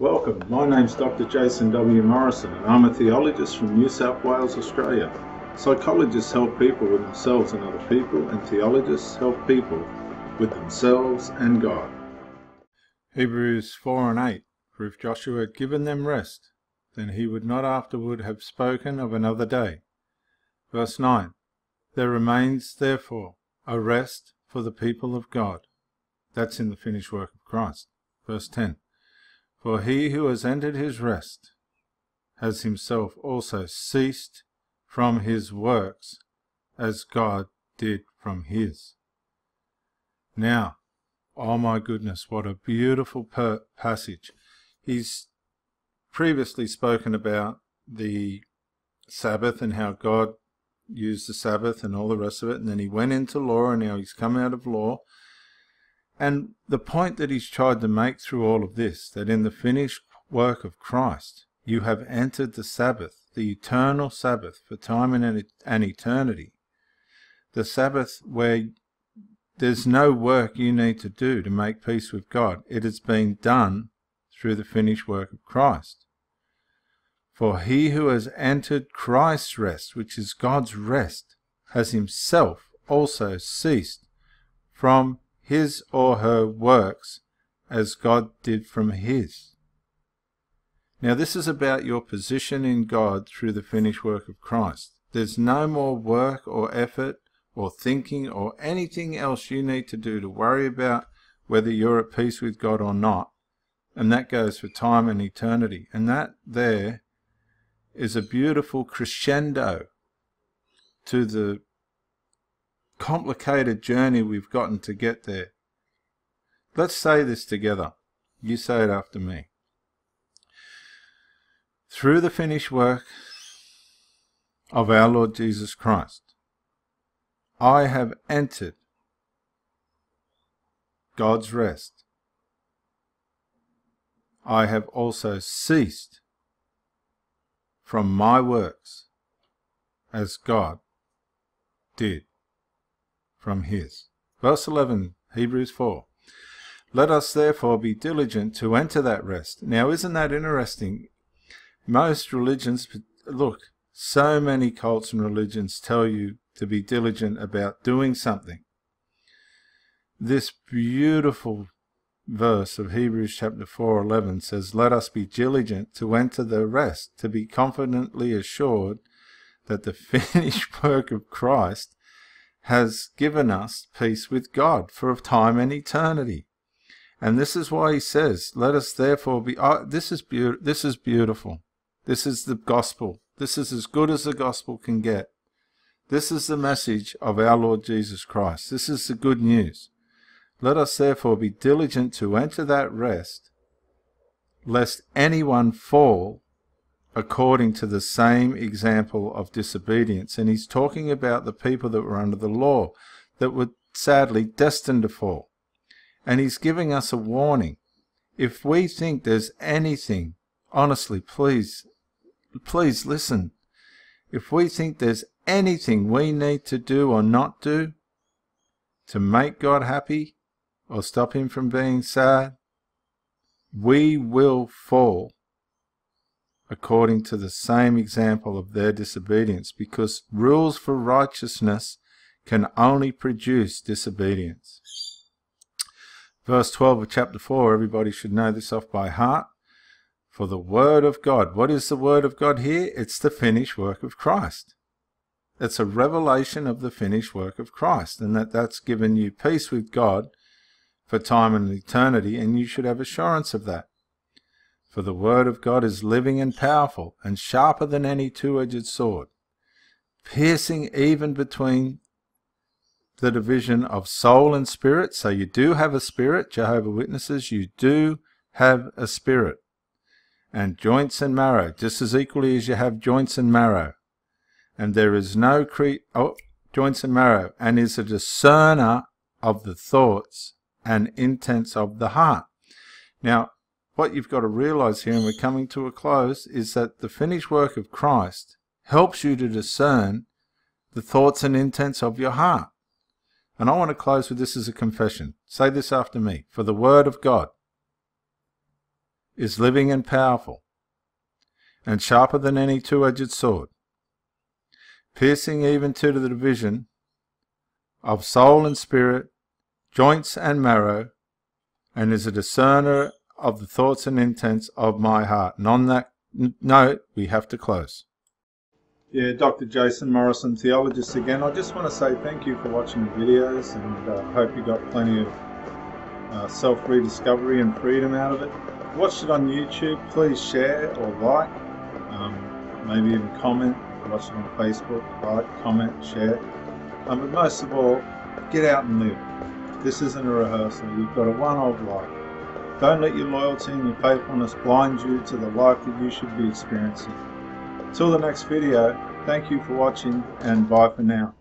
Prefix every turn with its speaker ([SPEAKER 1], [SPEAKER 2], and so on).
[SPEAKER 1] Welcome, my name's Dr. Jason W. Morrison and I'm a theologist from New South Wales, Australia. Psychologists help people with themselves and other people, and theologists help people with themselves and God. Hebrews 4 and 8 For if Joshua had given them rest, then he would not afterward have spoken of another day. Verse 9 There remains, therefore, a rest for the people of God. That's in the finished work of Christ. Verse 10 For he who has entered his rest has himself also ceased from his works as God did from his. Now, oh my goodness, what a beautiful passage. He's previously spoken about the Sabbath and how God used the Sabbath and all the rest of it, and then he went into law, and now he's come out of law. And the point that he's tried to make through all of this, that in the finished work of Christ, you have entered the Sabbath, the eternal Sabbath for time and, eternity. The Sabbath where there's no work you need to do to make peace with God. It has been done through the finished work of Christ. For he who has entered Christ's rest, which is God's rest, has himself also ceased from his or her works as God did from his. Now, this is about your position in God through the finished work of Christ. There's no more work or effort or thinking or anything else you need to do to worry about whether you're at peace with God or not. And that goes for time and eternity. And that there is a beautiful crescendo to the complicated journey we've gotten to get there. Let's say this together. You say it after me. Through the finished work of our Lord Jesus Christ, I have entered God's rest. I have also ceased from my works as God did from his. Verse 11, Hebrews 4. Let us therefore be diligent to enter that rest. Now, isn't that interesting? Most religions, look, so many cults and religions tell you to be diligent about doing something. This beautiful verse of Hebrews chapter 4:11 says, "Let us be diligent to enter the rest, to be confidently assured that the finished work of Christ has given us peace with God for a time and eternity." And this is why he says, "Let us therefore be." Oh, this is be- This is beautiful. This is the gospel. This is as good as the gospel can get. This is the message of our Lord Jesus Christ. This is the good news. Let us therefore be diligent to enter that rest, lest anyone fall according to the same example of disobedience. And he's talking about the people that were under the law, that were sadly destined to fall. And he's giving us a warning. If we think there's anything, honestly, please, please listen. If we think there's anything we need to do or not do to make God happy or stop Him from being sad, we will fall according to the same example of their disobedience, because rules for righteousness can only produce disobedience. Verse 12 of chapter 4, everybody should know this off by heart. For the Word of God, what is the Word of God here? It's the finished work of Christ. It's a revelation of the finished work of Christ, and that that's given you peace with God for time and eternity, and you should have assurance of that. For the Word of God is living and powerful, and sharper than any two edged sword, piercing even between the division of soul and spirit. So you do have a spirit, Jehovah Witnesses, you do have a spirit. And joints and marrow, just as equally as you have joints and marrow and there is no cre- oh, joints and marrow, and is a discerner of the thoughts and intents of the heart. Now, what you've got to realize here, and we're coming to a close, is that the finished work of Christ helps you to discern the thoughts and intents of your heart. And I want to close with this as a confession. Say this after me. For the Word of God is living and powerful, and sharper than any two-edged sword, piercing even to the division of soul and spirit, joints and marrow, and is a discerner of the thoughts and intents of my heart. And on that note, we have to close. Yeah, Dr. Jason Morrison, theologist again. I just want to say thank you for watching the videos and uh, hope you got plenty of uh, self-rediscovery and freedom out of it. Watch it on YouTube. Please share or like. Um, maybe even comment. Watch it on Facebook. Like, comment, share. Um, but most of all, get out and live. This isn't a rehearsal. You've got a one-off life. Don't let your loyalty and your faithfulness blind you to the life that you should be experiencing. Till the next video, thank you for watching and bye for now.